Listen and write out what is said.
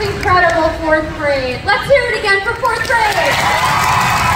incredible, fourth grade. Let's hear it again for fourth grade.